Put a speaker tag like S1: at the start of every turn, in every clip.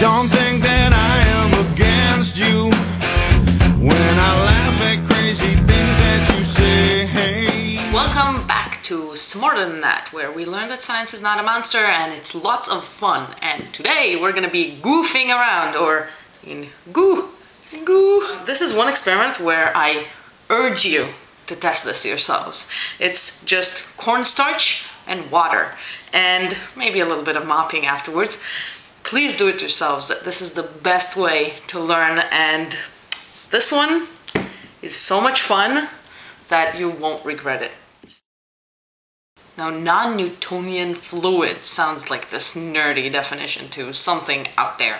S1: Don't think that I am against you when I laugh at crazy things that you say.
S2: Welcome back to Smarter Than That, where we learn that science is not a monster and it's lots of fun. And today we're gonna be goofing around, or in goo, goo. This is one experiment where I urge you to test this yourselves. It's just cornstarch and water, and maybe a little bit of mopping afterwards. Please do it yourselves. This is the best way to learn, and this one is so much fun that you won't regret it. Now, non-Newtonian fluid sounds like this nerdy definition to something out there,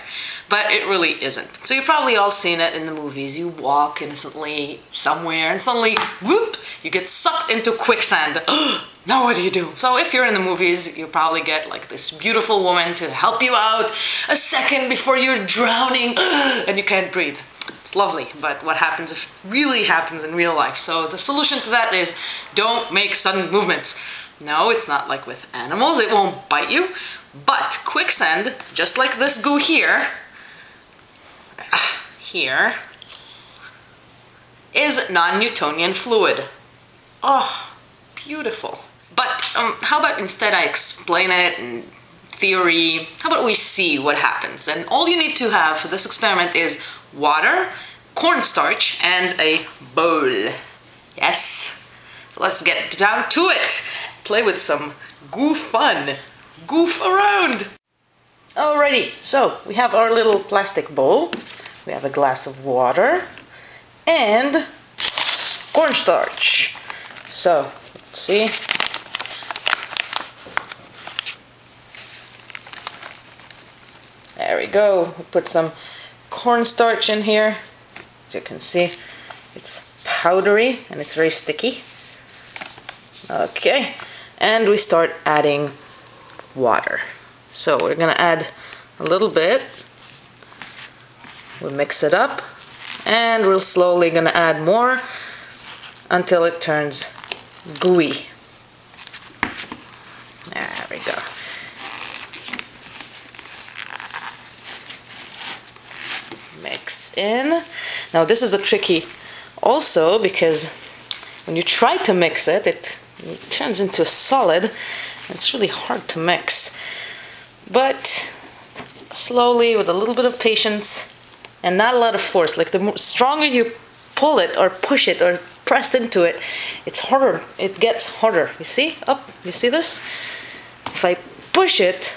S2: but it really isn't. So you've probably all seen it in the movies. You walk innocently somewhere and suddenly, whoop, you get sucked into quicksand. now what do you do? So if you're in the movies, you probably get like this beautiful woman to help you out a second before you're drowning and you can't breathe. It's lovely, but what happens if it really happens in real life? So the solution to that is don't make sudden movements. No, it's not like with animals, it won't bite you. But quicksand, just like this goo here, here, is non-Newtonian fluid. Oh, beautiful. But um, how about instead I explain it in theory, how about we see what happens? And all you need to have for this experiment is water, cornstarch, and a bowl. Yes, let's get down to it play with some goof fun. Goof around. Alrighty, so we have our little plastic bowl. We have a glass of water and cornstarch. So, let's see. There we go. We put some cornstarch in here. As you can see, it's powdery and it's very sticky. Okay, and we start adding water. So we're gonna add a little bit. We'll mix it up and we're slowly gonna add more until it turns gooey. There we go. Mix in. Now this is a tricky also because when you try to mix it, it turns into a solid. It's really hard to mix. But slowly, with a little bit of patience and not a lot of force, like the stronger you pull it or push it or press into it, it's harder. It gets harder. You see? Up. You see this? If I push it,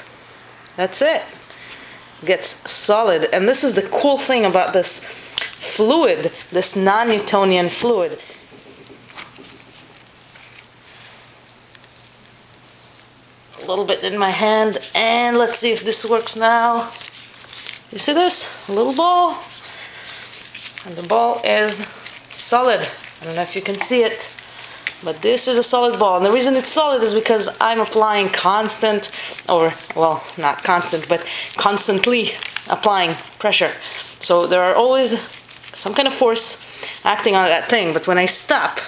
S2: that's it. Gets solid. And this is the cool thing about this fluid, this non-Newtonian fluid. a little bit in my hand and let's see if this works now. You see this? A little ball? And the ball is solid. I don't know if you can see it but this is a solid ball and the reason it's solid is because I'm applying constant or well not constant but constantly applying pressure so there are always some kind of force acting on that thing but when I stop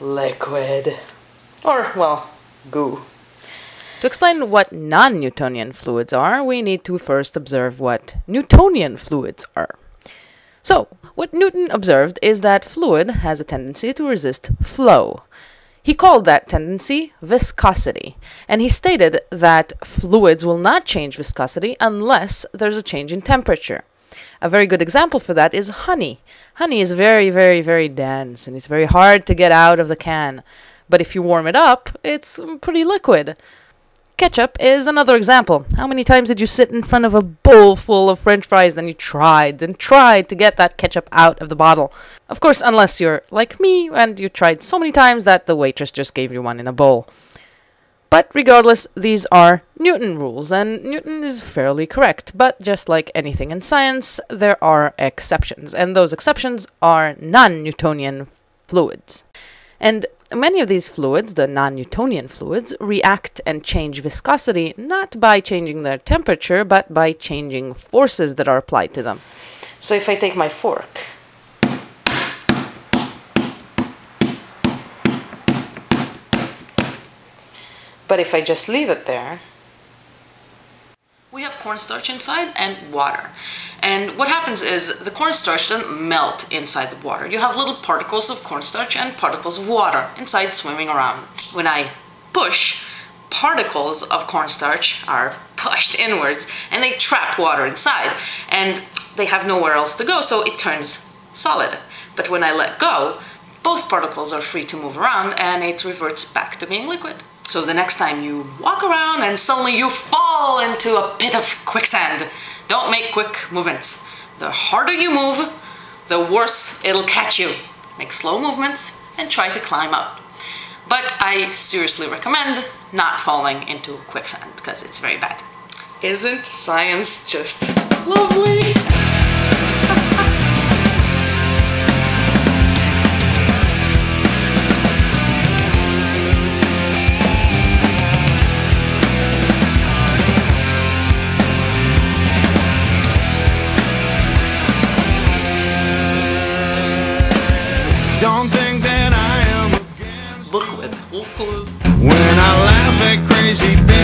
S2: liquid or, well, goo. To explain what non-Newtonian fluids are, we need to first observe what Newtonian fluids are. So, what Newton observed is that fluid has a tendency to resist flow. He called that tendency viscosity, and he stated that fluids will not change viscosity unless there's a change in temperature. A very good example for that is honey. Honey is very, very, very dense, and it's very hard to get out of the can. But if you warm it up, it's pretty liquid. Ketchup is another example. How many times did you sit in front of a bowl full of french fries and you tried and tried to get that ketchup out of the bottle? Of course, unless you're like me and you tried so many times that the waitress just gave you one in a bowl. But regardless, these are Newton rules, and Newton is fairly correct. But just like anything in science, there are exceptions, and those exceptions are non Newtonian fluids. And Many of these fluids, the non-Newtonian fluids, react and change viscosity not by changing their temperature, but by changing forces that are applied to them. So if I take my fork, but if I just leave it there, cornstarch inside and water. And what happens is the cornstarch doesn't melt inside the water. You have little particles of cornstarch and particles of water inside swimming around. When I push, particles of cornstarch are pushed inwards and they trap water inside and they have nowhere else to go, so it turns solid. But when I let go, both particles are free to move around and it reverts back to being liquid. So the next time you walk around and suddenly you fall into a pit of quicksand, don't make quick movements. The harder you move, the worse it'll catch you. Make slow movements and try to climb up. But I seriously recommend not falling into quicksand because it's very bad. Isn't science just lovely?
S1: When I laugh at crazy things.